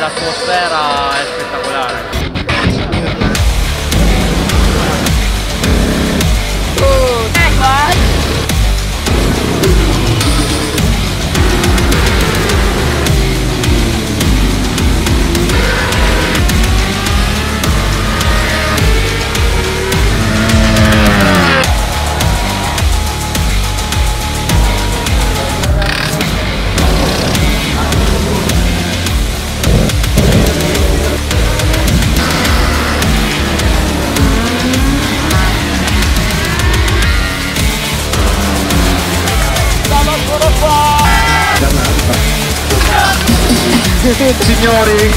l'atmosfera è spettacolare. Signori,